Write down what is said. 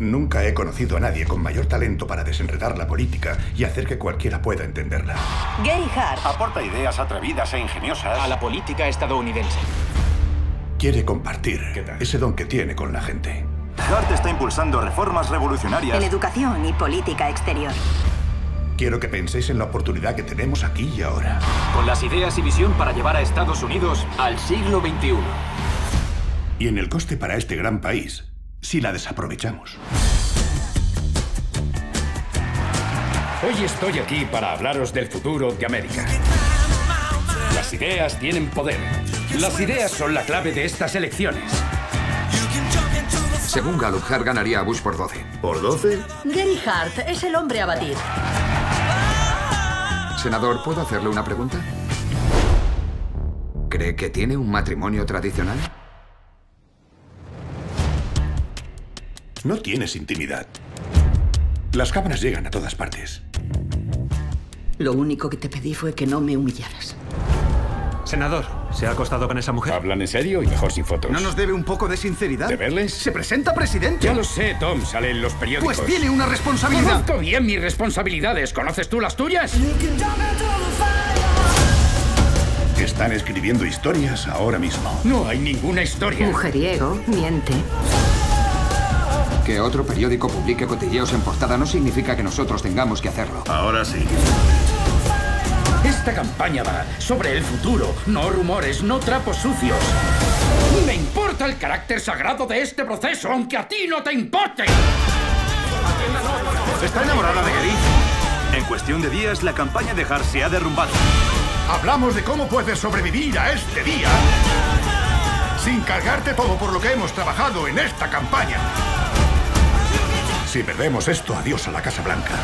Nunca he conocido a nadie con mayor talento para desenredar la política y hacer que cualquiera pueda entenderla. Gary Hart. Aporta ideas atrevidas e ingeniosas. A la política estadounidense. Quiere compartir ese don que tiene con la gente. Hart está impulsando reformas revolucionarias. En educación y política exterior. Quiero que penséis en la oportunidad que tenemos aquí y ahora. Con las ideas y visión para llevar a Estados Unidos al siglo XXI. Y en el coste para este gran país, si la desaprovechamos. Hoy estoy aquí para hablaros del futuro de América. Las ideas tienen poder. Las ideas son la clave de estas elecciones. Según Gallup, Hart ganaría a Bush por 12. ¿Por 12? Gary Hart es el hombre a batir. Senador, ¿puedo hacerle una pregunta? ¿Cree que tiene un matrimonio tradicional? No tienes intimidad. Las cámaras llegan a todas partes. Lo único que te pedí fue que no me humillaras. Senador, ¿se ha acostado con esa mujer? Hablan en serio y mejor sin fotos. ¿No nos debe un poco de sinceridad? ¿De verles? Se presenta presidente. Ya lo sé, Tom, sale en los periódicos. Pues tiene una responsabilidad. Conozco bien mis responsabilidades. ¿Conoces tú las tuyas? Están escribiendo historias ahora mismo. No hay ninguna historia. Mujeriego, miente. Que otro periódico publique cotilleos en portada no significa que nosotros tengamos que hacerlo. Ahora sí. Esta campaña va sobre el futuro, no rumores, no trapos sucios. Me importa el carácter sagrado de este proceso, aunque a ti no te importe. Está enamorada de Gary. En cuestión de días, la campaña de Hart se ha derrumbado. Hablamos de cómo puedes sobrevivir a este día sin cargarte todo por lo que hemos trabajado en esta campaña. Si perdemos esto, adiós a la Casa Blanca.